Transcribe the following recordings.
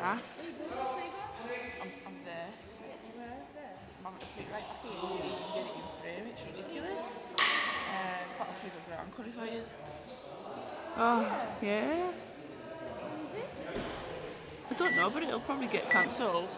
asked. Where you going? I'm, I'm there. I'm gonna put it right back here so you can get it in frame. It's ridiculous. Uh, Battlefield Ground qualifiers. Oh, yeah. Is it? I don't know, but it'll probably get cancelled.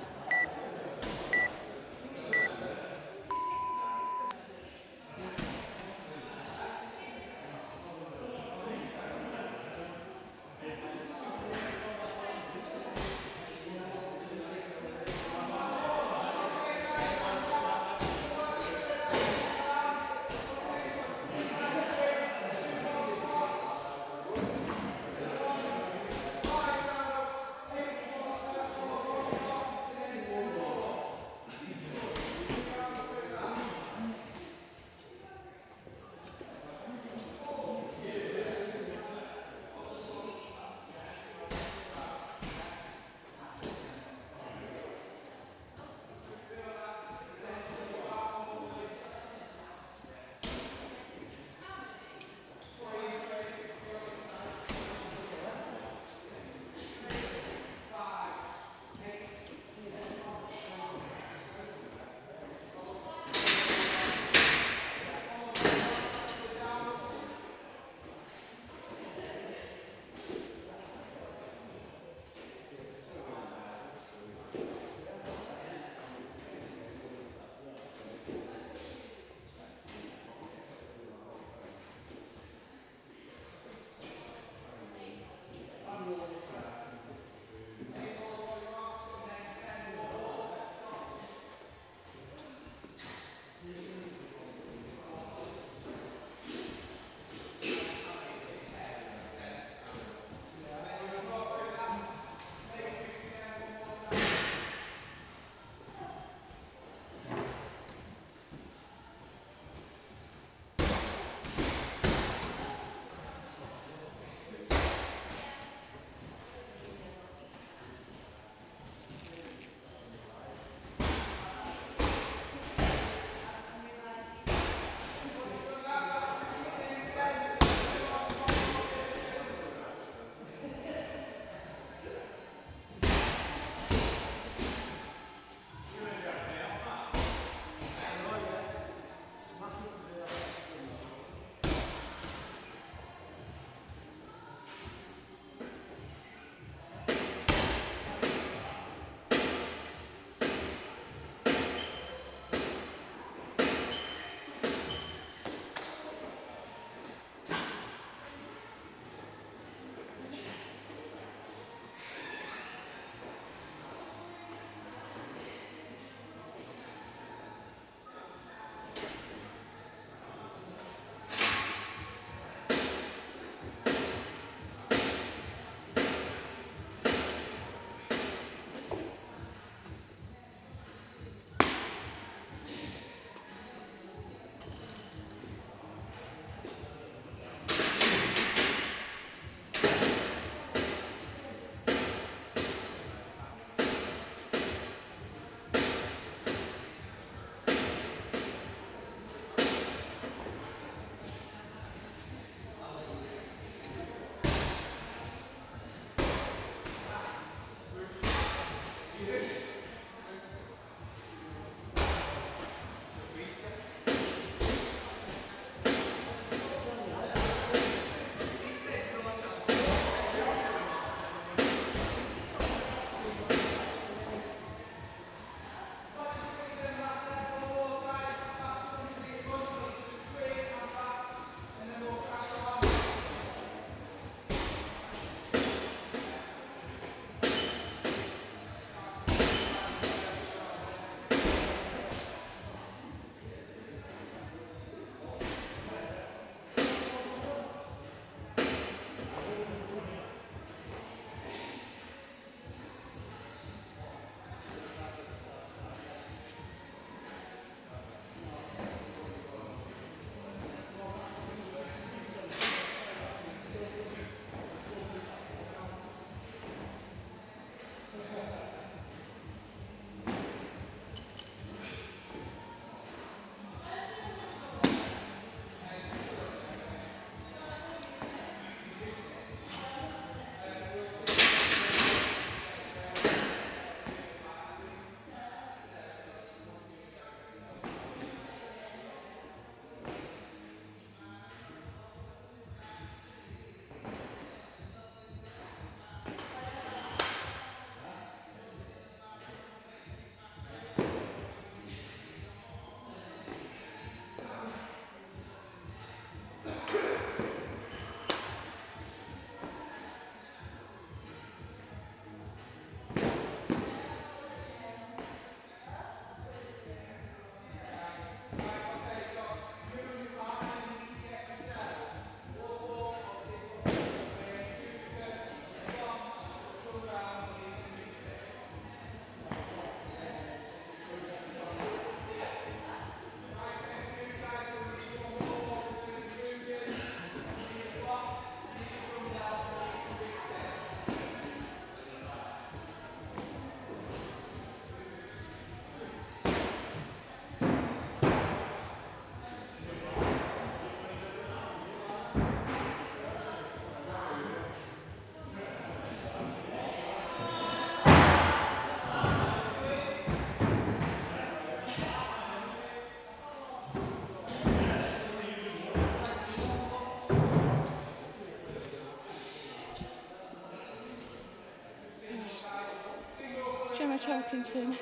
Chalkington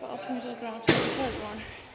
got off the middle ground to the port one.